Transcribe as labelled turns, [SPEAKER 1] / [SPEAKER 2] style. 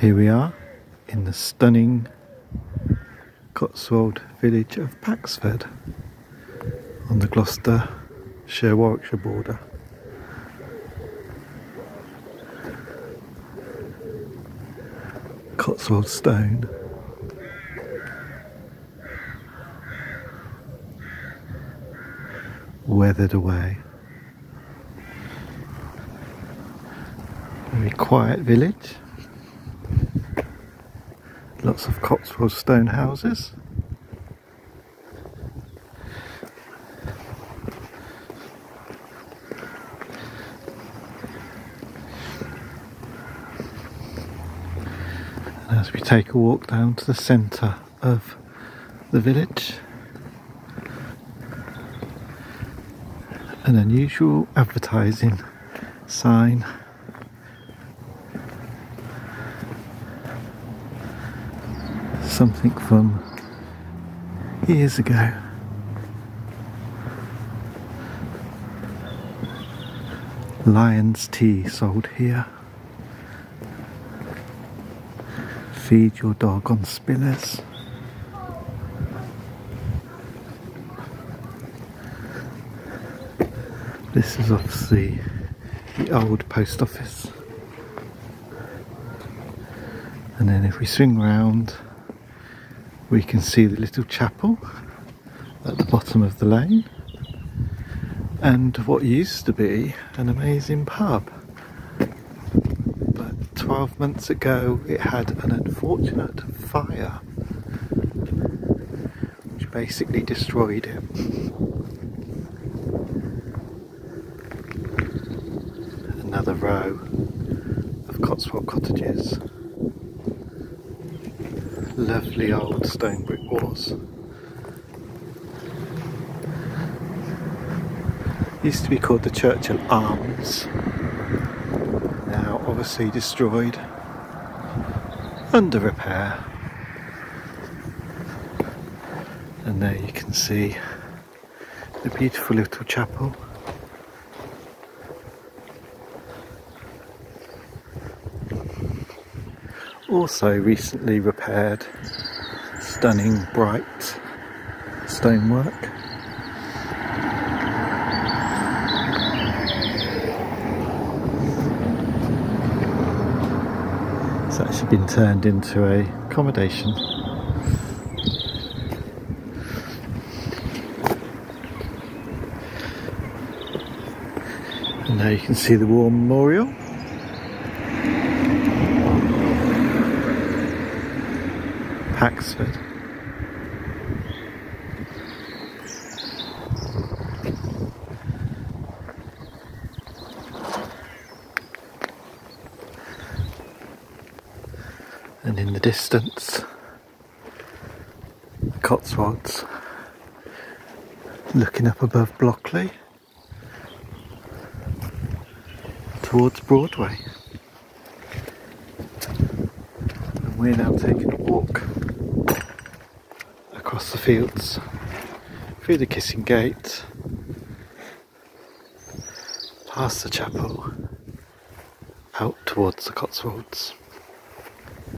[SPEAKER 1] Here we are in the stunning Cotswold village of Paxford on the Gloucestershire Warwickshire border. Cotswold Stone. Weathered away. Very quiet village. Lots of Cotswold stone houses. As we take a walk down to the centre of the village, an unusual advertising sign something from years ago. Lyons tea sold here. Feed your dog on spillers. This is obviously the old post office. And then if we swing round we can see the little chapel at the bottom of the lane and what used to be an amazing pub. But 12 months ago it had an unfortunate fire which basically destroyed it. Another row of Cotswold cottages lovely old stone brick walls. Used to be called the Church Churchill Arms, now obviously destroyed, under repair. And there you can see the beautiful little chapel. Also recently repaired stunning bright stonework. It's actually been turned into a accommodation. And now you can see the War Memorial. Paxford. And in the distance, Cotswolds looking up above Blockley towards Broadway. And we're now taking a walk across the fields, through the Kissing Gate, past the chapel, out towards the Cotswolds.